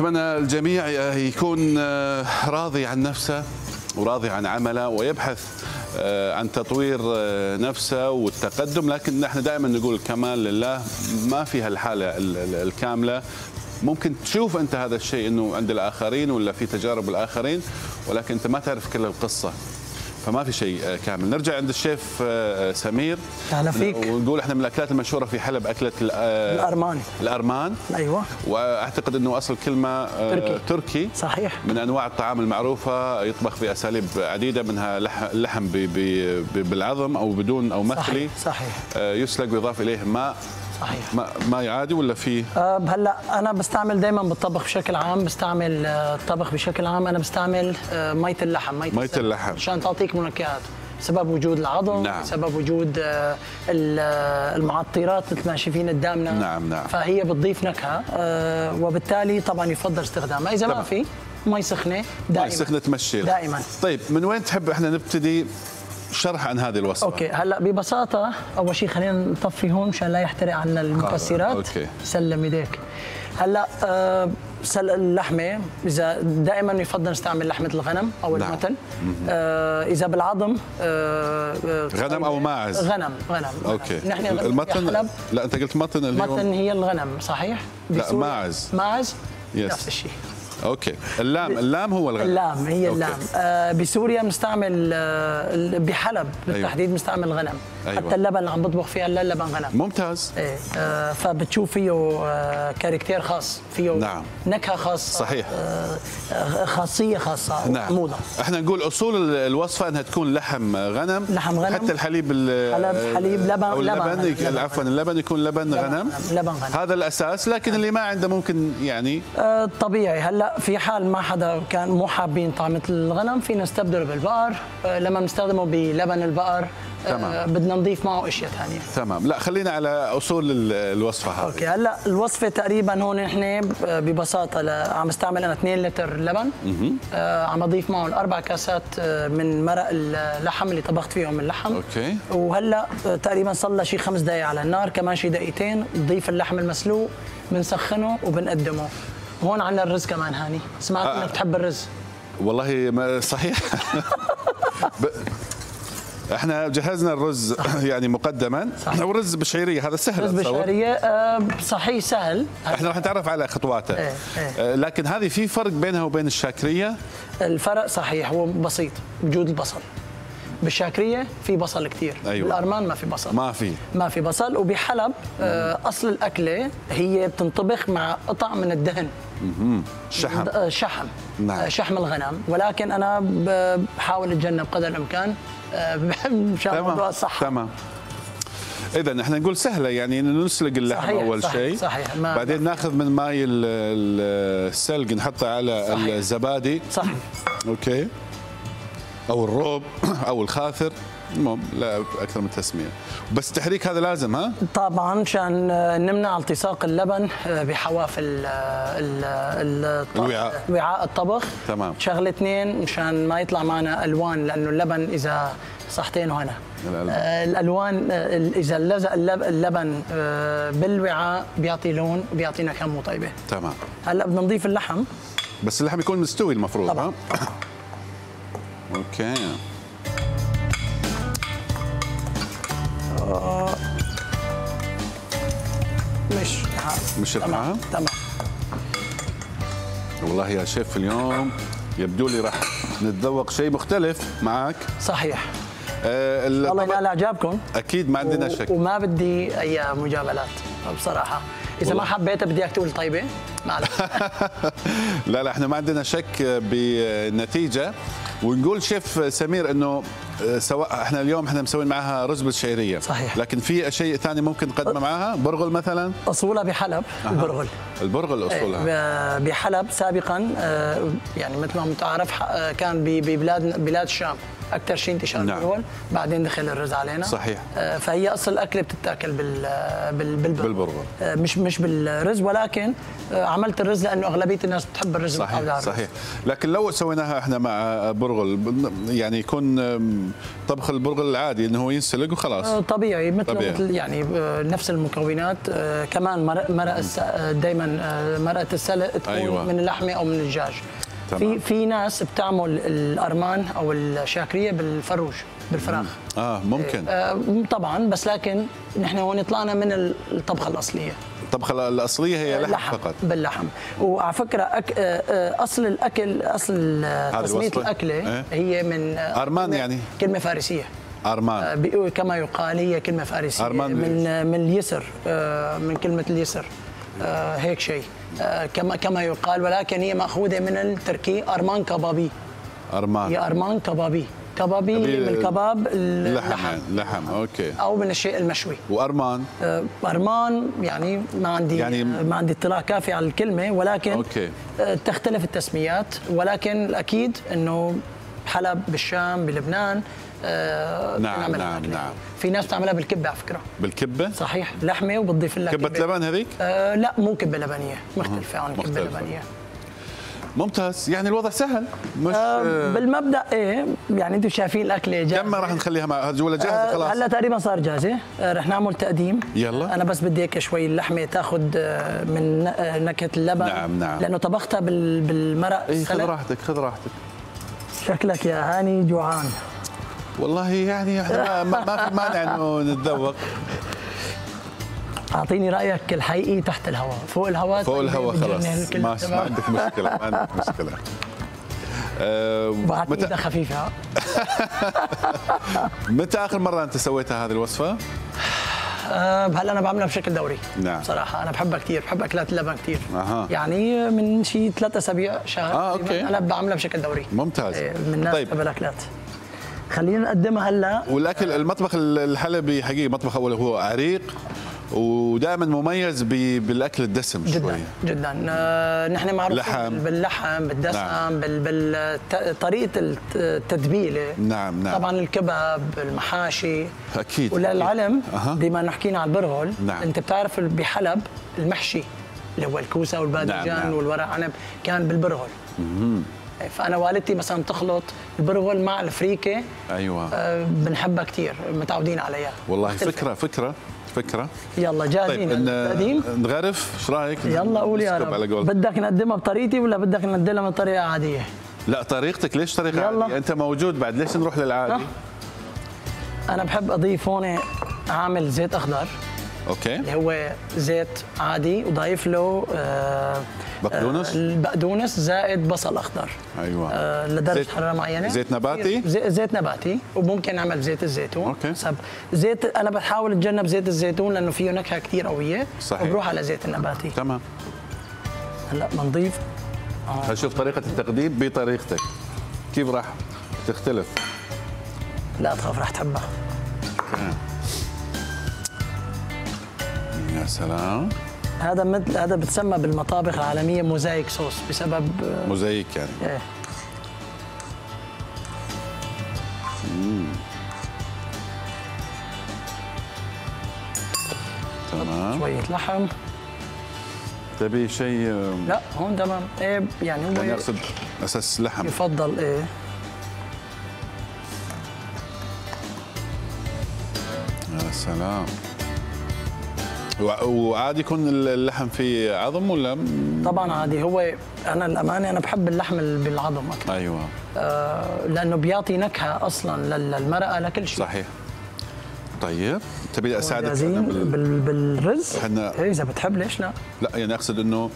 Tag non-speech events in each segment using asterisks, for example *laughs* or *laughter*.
أتمنى الجميع يكون راضي عن نفسه وراضي عن عمله ويبحث عن تطوير نفسه والتقدم. لكن نحن دائما نقول الكمال لله ما فيها الحالة الكاملة. ممكن تشوف أنت هذا الشيء أنه عند الآخرين ولا في تجارب الآخرين ولكن أنت ما تعرف كل القصة. فما في شيء كامل. نرجع عند الشيف سمير. أهلا فيك. ونقول إحنا من الأكلات المشهورة في حلب أكلة الأرمان. الأرمان. أيوه. وأعتقد إنه أصل كلمه تركي. تركي. صحيح. من أنواع الطعام المعروفة يطبخ باساليب عديدة منها اللحم بالعظم أو بدون أو مخلي صحيح, صحيح. يسلق ويضاف إليه ماء. صحيح. ما ماء عادي ولا في؟ أه هلأ أنا بستعمل دائما بالطبخ بشكل عام بستعمل الطبخ بشكل عام. أنا بستعمل مية اللحم. مية اللحم. عشان تعطيك منكهات. سبب وجود العظم نعم. سبب وجود المعطرات مثل ما شايفين قدامنا. نعم نعم. فهي بتضيف نكهة وبالتالي طبعا يفضل استخدامها. إذا ما في مي سخنة دائما. مي سخنة تمشي دائما. طيب من وين تحب إحنا نبتدي؟ شرح عن هذه الوصفة. okay هلأ ببساطة أول شيء خلينا نطفي هون مشان لا يحترق عنا المكسرات. okay. سلم إيديك. هلأ آه سلق اللحمة. إذا دائما يفضل نستعمل لحمة الغنم أو نعم. المتن. آه إذا بالعظم آه غنم أو ماعز؟ غنم غنم. okay. نحن المتن؟ لا أنت قلت متن اللي هو متن هي الغنم صحيح؟ لا ماعز. ماعز؟ yes. نفس الشيء. أوكي. اللام. اللام هو الغنم اللام هي أوكي. اللام. آه بسوريا بنستعمل آه بحلب بالتحديد بنستعمل غنم. أيوة. حتى اللبن اللي عم بطبخ فيها لا لبن غنم. ممتاز. إيه آه فبتشوف فيه آه character خاص فيه نعم. نكهة خاصة صحيح. آه خاصية خاصة نعم. موضه إحنا نقول أصول الوصفة إنها تكون لحم غنم. لحم غنم. حتى الحليب حلب حليب لبن لبن اللبن لبن عفوا اللبن يكون لبن غنم. لبن غنم. هذا الأساس لكن اللي ما عنده ممكن يعني آه طبيعي. هلا في حال ما حدا كان مو حابين طعمه الغنم فينا نستبدله بالبقر. آه لما بنستخدمه بلبن البقر تمام. بدنا نضيف معه أشياء ثانية. تمام. لا خلينا على أصول ال- الوصفة هذه. okay. هلأ الوصفة تقريبا هون نحن ببساطة ل- عم استعمل أنا 2 لتر لبن. آه عم أضيف معهم أربع كاسات آه، من مرق اللحم اللي طبخت فيهم اللحم. أوكي. وهلأ آه، تقريبا صار لها شي خمس دقائق على النار. كمان شي دقيقتين نضيف اللحم المسلوق بنسخنه وبنقدمه. هون عندنا الرز كمان هاني. سمعت آه. انك تحب الرز. والله ما صحيح. *laughs* ب... إحنا جهزنا الرز يعني مقدما. صحيح. والرز بشعيريه هذا سهل رز. بشعرية آه، صحيح سهل. إحنا راح نتعرف على خطواته. إيه، إيه. آه، لكن هذه في فرق بينها وبين الشاكرية؟ الفرق صحيح هو بسيط وجود البصل. بالشاكرية في بصل كثير أيوة. بالأرمان ما في بصل. ما في. ما في بصل وبحلب آه، أصل الأكلة هي بتنطبخ مع قطع من الدهن. شحم. آه، شحم. نعم. آه، شحم الغنم. ولكن أنا بحاول أتجنب قدر الإمكان. آه، مشان موضوع الصحه تمام. إذا إحنا نقول سهلة يعني نسلق اللحم صحيح، أول شيء. صحيح. بعدين ناخذ من ماي ال- ال- السلق نحطه على صحيح. الزبادي. صح okay. أو الروب أو الخاثر. المهم لا أكثر من تسمية. بس تحريك هذا لازم ها؟ طبعا مشان آه، نمنع التصاق اللبن آه، بحواف ال ال ال الوعاء. وعاء الطبخ. تمام. شغلة اثنين مشان ما يطلع معنا ألوان لأنه اللبن إذا صحتين الألوان. آه، الألوان آه، ال- إذا لزق اللب- اللبن آه، بالوعاء بيعطي لون وبيعطي نكهة مو طيبة. تمام. هلأ بدنا نضيف اللحم. بس اللحم يكون مستوي المفروض طبعاً. ها أوكي. مش مش تمام رقعة؟ تمام. والله يا شيف اليوم يبدو لي راح نتذوق شيء مختلف معك صحيح. آه ال- الله طبعاً ينال اعجابكم أكيد ما عندنا و- شك. وما بدي أي مجاملات بصراحة. إذا ما والله. حبيتها بدي إياك تقول طيبة معلش *laughs* لا لا إحنا ما عندنا شك بالنتيجه ونقول شيف سمير إنه سواء إحنا اليوم إحنا مسوين معها رز بالشعيريه صحيح. لكن في شيء ثاني ممكن نقدمه معها برغل مثلا؟ اصولها بحلب البرغل. البرغل أصولها. ب- بحلب سابقا آه، يعني مثل ما متعارف آه، كان ببلاد بلاد الشام أكثر شيء انتشار نعم. البرغل بعدين دخل الرز علينا صحيح. آه، فهي أصل الاكله بتتاكل بال بال بالبرغل بالبرغل. آه، مش مش بالرز ولكن آه، عملت الرز لأنه أغلبية الناس بتحب الرز صحيح الرز. صحيح لكن لو سويناها إحنا مع برغل يعني يكون طبخ البرغل العادي إنه هو ينسلق وخلاص آه، طبيعي مثل طبيعي. مثل يعني آه، نفس المكونات آه، كمان مرق مرق آه، دائما آه، مرقة السلق تكون أيوة. من اللحمة أو من الدجاج. في في ناس بتعمل الأرمان أو الشاكرية بالفروج بالفراخ. آه ممكن. آه، طبعا بس لكن نحن هون طلعنا من الطبخة الأصلية. الطبخة الأصلية هي لحم فقط. باللحم. وعلى فكرة أك... آه، آه، أصل الأكل أصل تسميه؟ الأكلة إيه؟ هي من آه، كلمة- يعني؟ كلمة فارسية. أرمان. كما يقال هي كلمة فارسية. أرمان من من اليسر من كلمة اليسر. هيك شيء. آه، كما كما يقال ولكن هي مأخوذة من التركي أرمان كبابي. أرمان. هي أرمان كبابي. كبابي من الكباب لحم اللحم. لحم okay. أو من الشيء المشوي. وارمان آه، أرمان يعني ما عندي يعني- ما عندي اطلاع كافي على الكلمة ولكن okay. آه، تختلف التسميات ولكن الأكيد أنه حلب بالشام بلبنان آه، نعم، نعم، أكلة. نعم. في ناس بتعملها بالكبة على فكرة. بالكبة؟ صحيح. لحمة وبتضيف لها كبة لبن هذيك؟ آه لا مو كبة لبنية. مختلفة عن كبة مختلفة. لبنية. ممتاز. يعني الوضع سهل. مش آه آه بالمبدأ إيه يعني أنتم شايفين الأكلة جاهزة كم راح نخليها مع ولا جاهزة؟ آه، خلاص. هلا تقريبا صار جاهزه آه، رح نعمل تقديم. يلا. أنا بس بدي هيك شوي اللحمة تاخذ آه، من نكهة اللبن. نعم، نعم. لأنه طبختها بال- بالمرق اي خذ. راحتك خذ راحتك. شكلك يا هاني جوعان. والله يعني إحنا ما, ما في مانع إنه نتذوق أعطيني رأيك الحقيقي تحت الهواء فوق الهواء فوق طيب، الهواء خلاص ما, ما؟ عندك مشكلة ما عندك مشكلة *laughs* آه، بعد متى ايدها خفيفة؟ *laughs* متى آخر مرة أنت سويتها هذه الوصفة؟ أه هلا أنا بعملها بشكل دوري نعم. بصراحة أنا بحبها كثير بحب أكلات اللبن كثير أها. يعني من شي ثلاث أسابيع شهر آه، تقريباً أوكي. أنا بعملها بشكل دوري ممتاز. إيه، من طيب. طيب. الأكلات خلينا نقدمها هلا والأكل المطبخ الحلبي حقيقي مطبخ أول هو عريق ودائما مميز بالأكل الدسم جدا شوي جدا آه، نحن معروفين لحم. باللحم بالدسم نعم. بال بطريقه التتبيله نعم نعم طبعا الكباب المحاشي أكيد وللعلم أها. بما إنه حكينا على البرغل نعم. أنت بتعرف بحلب المحشي اللي هو الكوسة والباذنجان نعم، نعم. والورق عنب كان بالبرغل فأنا والدتي مثلا تخلط البرغل مع الفريكه أيوه. آه، بنحبها كثير متعودين عليها. والله مختلفة. فكرة فكرة فكرة. يلا طيب جاهزين؟ التقديم نغرف؟ إيش رأيك؟ يلا قول يا رب. بدك نقدمها بطريقتي ولا بدك نقدمها من طريقة عادية؟ لا طريقتك. ليش طريقة يلا. عادية؟ أنت موجود بعد. ليش نروح للعادي؟ أنا بحب أضيف هون عامل زيت أخضر. أوكي. اللي هو زيت عادي وضايف له آه، بقدونس؟ آه، البقدونس زائد بصل أخضر. أيوه. آه، لدرجة زيت- حرارة معينة. زيت نباتي؟ زي- زيت نباتي. وممكن نعمل زيت الزيتون. أوكي. حسب زيت أنا بحاول أتجنب زيت الزيتون لأنه فيه نكهة كثير قوية. صحيح. وبروح على زيت النباتي. تمام. هلأ بنضيف هشوف طريقة التقديم؟ بطريقتك. كيف راح تختلف؟ لا تخاف رح تحبها. يا سلام. هذا مثل هذا بتسمى بالمطابخ العالمية موزايك صوص بسبب آه، موزايك يعني. إيه. تمام. شوية لحم. تبي شيء آه، لا هون تمام. إيه يعني يعني هو أقصد أساس لحم. يفضل إيه. يا سلام. وعادي يكون اللحم فيه عظم ولا طبعا عادي. هو أنا الأمانة أنا بحب اللحم بالعظم أكثر أيوه. آه لأنه بيعطي نكهة أصلا لل- للمرقه لكل شيء. صحيح. طيب. تبي أساعدك؟ بال... بال... بالرز؟ إحنا- إيه إذا بتحب ليش لا؟ لا يعني أقصد إنه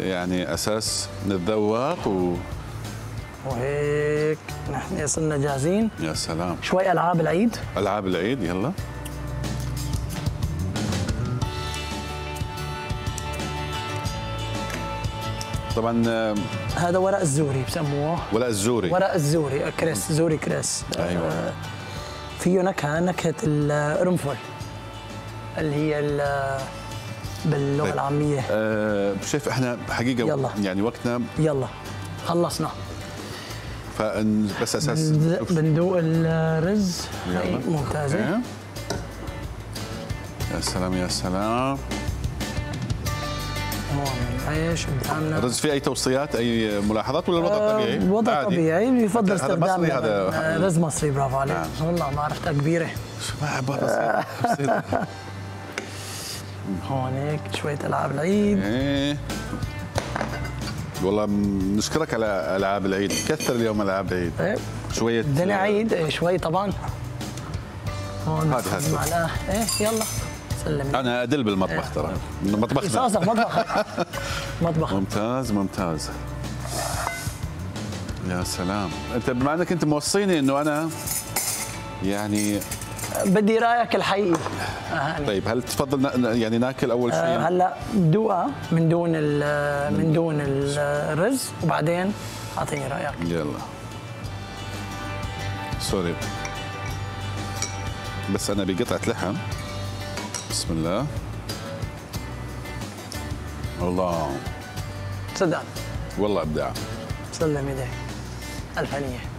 يعني أساس نتذوق و... وهيك نحن صرنا جاهزين. يا سلام. شوي ألعاب العيد. ألعاب العيد يلا. طبعا آه، هذا ورق الزوري بسموه ولا الزوري ورق الزوري كريس زوري كريس أيوة. آه، فيه نكهه نكهة القرنفل اللي هي ال- باللغة طيب. العامية آه شيف إحنا حقيقة يلا. يعني وقتنا يلا خلصنا فن بس أساس بند- بندوق الرز. ممتازة. يا سلام يا سلام هون بتعملنا الرز فيه أي توصيات أي ملاحظات ولا الوضع طبيعي؟ آه، وضع عادي. طبيعي بيفضل هذا استخدام مصري لبن. هذا آه، رز مصري برافو عليك نعم. والله معرفتها كبيرة ما. بسيط. هونيك شوية ألعاب العيد إيه والله نشكرك على ألعاب العيد كثر اليوم ألعاب العيد إيه. شوية بدنا عيد إيه، شوي طبعا هون هذه. معلقه إيه يلا سلم أنا أدل بالمطبخ ترى. مطبخنا قصاصك مطبخ. *laughs* مطبخ. ممتاز ممتاز. يا سلام. أنت بما أنك أنت موصيني إنه أنا يعني بدي رأيك الحقيقي. طيب هل تفضل يعني ناكل أول شيء؟ هلا دوقها من دون من دون الرز وبعدين أعطيني رأيك. يلا. سوري. بس أنا بقطعة لحم. بسم الله. الله صدق. والله أبداع. سلم ايديك الف هنيه